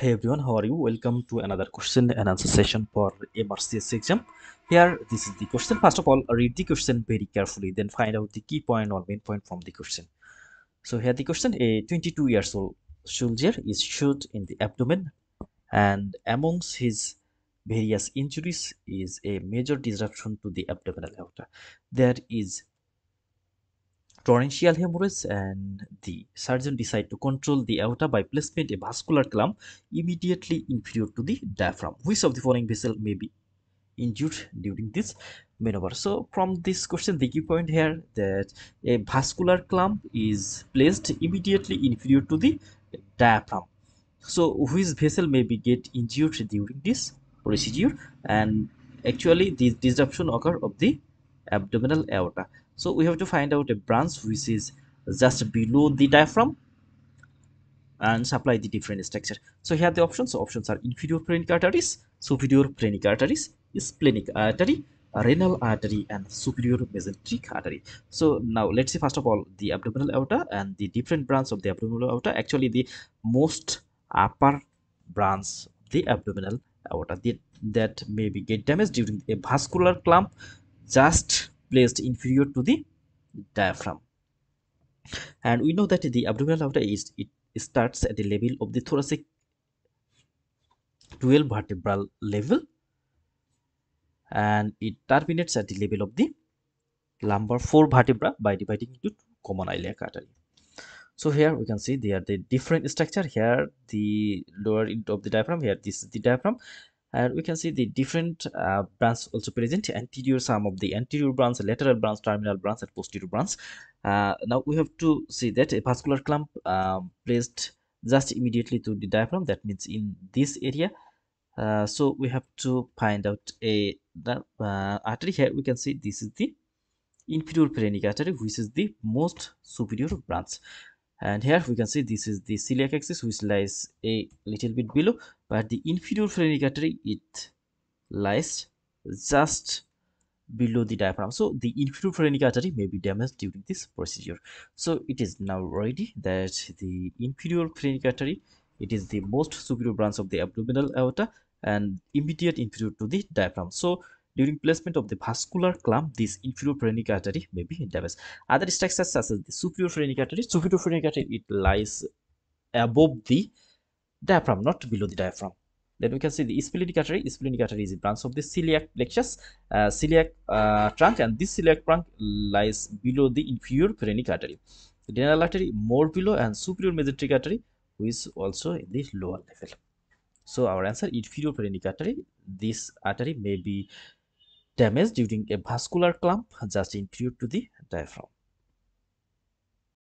Hey everyone, how are you? Welcome to another question and answer session for MRCS exam. Here, this is the question. First of all, read the question very carefully, then find out the key point or main point from the question. So here the question, a 22 years old soldier is shot in the abdomen and amongst his various injuries is a major disruption to the abdominal aorta. There is torrential hemorrhage and the surgeon decide to control the aorta by placement a vascular clamp immediately inferior to the diaphragm. Which of the following vessel may be injured during this maneuver? So from this question the key point here that a vascular clamp is placed immediately inferior to the diaphragm. So which vessel may be get injured during this procedure and actually this disruption occur of the abdominal aorta. So we have to find out a branch which is just below the diaphragm and supply the different structure. So here the options. So options are inferior phrenic arteries superior phrenic arteries splenic artery renal artery and superior mesenteric artery. So now let's see first of all the abdominal aorta and the different branch of the abdominal aorta. Actually the most upper branch of the abdominal aorta that, that may be get damaged during a vascular clamp just placed inferior to the diaphragm. And we know that the abdominal aorta is it starts at the level of the thoracic 12 vertebral level and it terminates at the level of the lumbar 4 vertebra by dividing into common iliac artery. So here we can see they are the different structure. Here the lower end of the diaphragm here this is the diaphragm and we can see the different uh, branch also present. Anterior some of the anterior branch lateral branch terminal branch and posterior branch uh, now we have to see that a vascular clamp um, placed just immediately to the diaphragm. That means in this area. Uh, so we have to find out a the uh, artery. Here we can see this is the inferior phrenic artery which is the most superior branch and here we can see this is the celiac axis which lies a little bit below but the inferior phrenic artery it lies just below the diaphragm. So the inferior phrenic artery may be damaged during this procedure. So it is now ready that the inferior phrenic artery it is the most superior branch of the abdominal aorta and immediate inferior to the diaphragm. So during placement of the vascular clamp, this inferior phrenic artery may be damaged. Other structures such as the superior phrenic artery, superior phrenic artery, it lies above the diaphragm, not below the diaphragm. Then we can see the splenic artery. Splenic artery is a branch of the celiac plexus, uh, celiac uh, trunk, and this celiac trunk lies below the inferior phrenic artery. The renal artery more below, and superior mesenteric artery, which also in the lower level. So our answer inferior phrenic artery. This artery may be damage during a vascular clamp just inferior to the diaphragm.